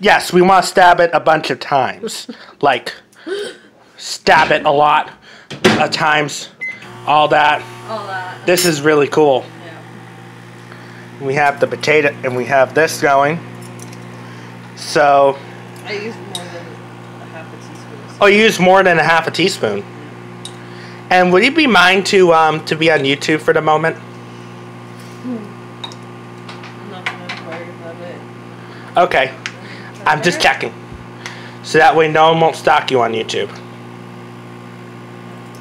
Yes, we want to stab it a bunch of times. Like, stab it a lot of times. All that. All that. This is really cool. Yeah. We have the potato and we have this going. So, I use more than a half a teaspoon. oh, you use more than a half a teaspoon. And would you be mind to um to be on YouTube for the moment? I'm not gonna worry about it. Okay, I'm just checking. So that way no one won't stalk you on YouTube.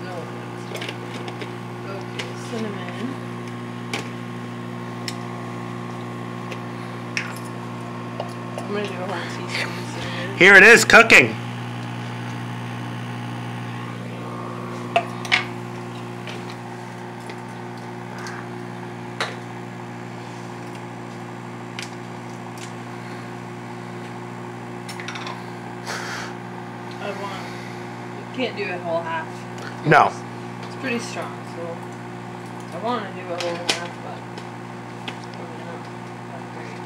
No. Okay, cinnamon. I'm gonna do a whole teaspoon of cinnamon. Here it is cooking. I want. You can't do a whole half. No. It's pretty strong, so I want to do a whole half, but probably not that great.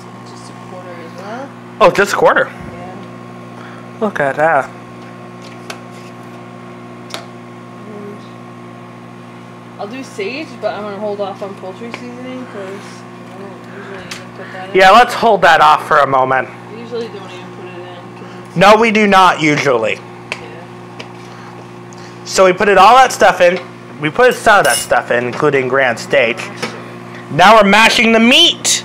So just a quarter as well. Oh, just a quarter. Yeah. Look at that. I'll do sage, but I'm gonna hold off on poultry seasoning because I don't usually even put that in. Yeah, let's hold that off for a moment. I usually don't even put it in No, we do not usually. yeah. So we put it all that stuff in. We put some of that stuff in, including Grand steak. Now we're mashing the meat.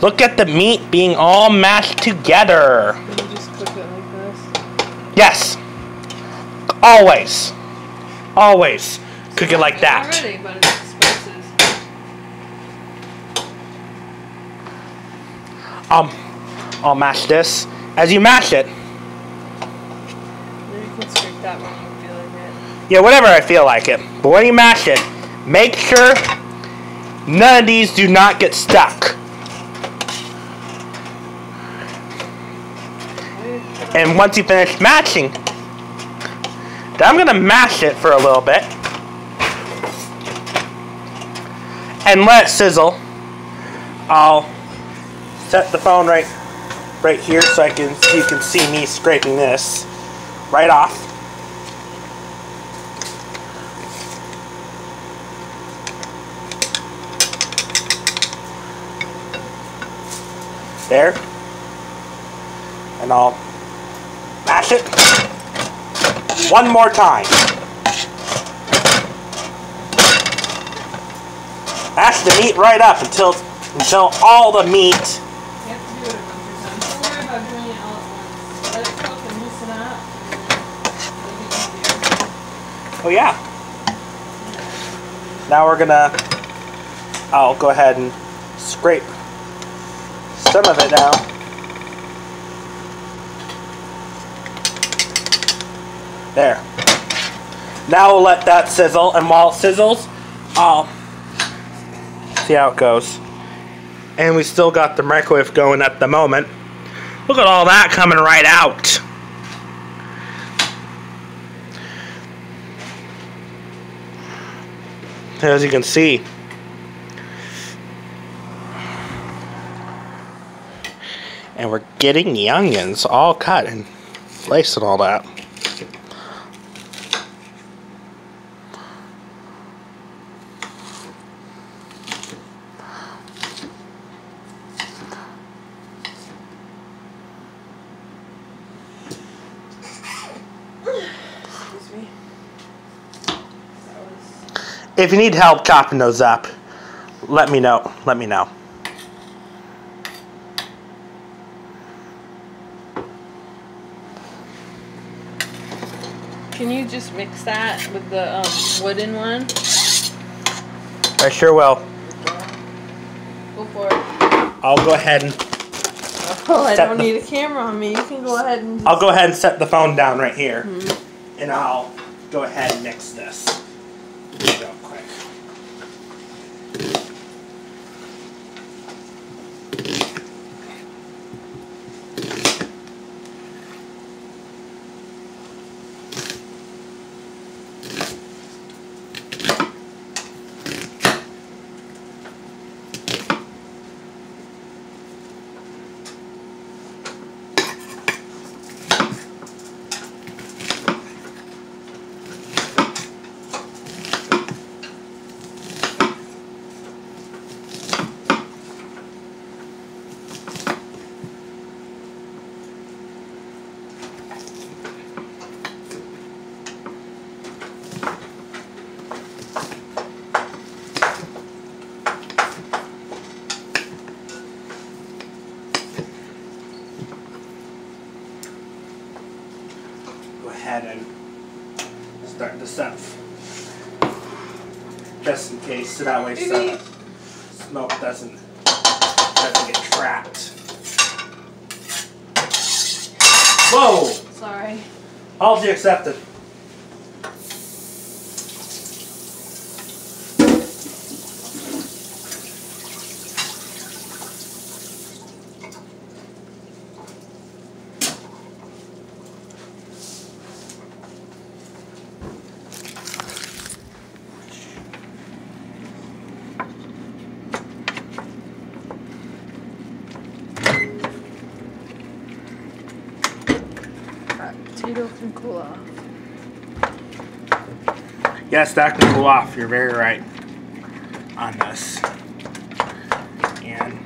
Look at the meat being all mashed together. Can you just cook it like this? Yes. Always. Always. Cook it like that. Already, but it's spices. Um, I'll mash this. As you mash it, Then you can scrape that when you feel like it. yeah, whatever I feel like it. But when you mash it, make sure none of these do not get stuck. And once you finish mashing, then I'm gonna mash it for a little bit and let it sizzle. I'll set the phone right, right here so I can you can see me scraping this right off. There. And I'll mash it one more time. Mash the meat right up until until all the meat You have to do it a bunch of times. Don't worry about doing it all at once. Let it cook and loosen up. And then it'll be easier. Oh yeah. Now we're gonna. I'll go ahead and scrape some of it now. There. Now we'll let that sizzle, and while it sizzles, I'll see how it goes. And we still got the microwave going at the moment. Look at all that coming right out. As you can see. And we're getting the onions all cut and sliced and all that. If you need help chopping those up, let me know. Let me know. Can you just mix that with the um, wooden one? I sure will. Go for it. I'll go ahead and Oh, I don't the- need a camera on me. You can go ahead and. I'll go ahead and set the phone down right here, and I'll go ahead and mix this ahead and start this up. Just in case, so that way some smoke doesn't doesn't get trapped. Whoa! Sorry. Apology accepted. That potato can cool off. Yes, that can cool off. You're very right on this. And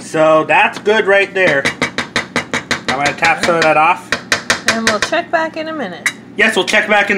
so that's good right there. I'm gonna tap some of that off. And we'll check back in a minute. Yes, we'll check back in.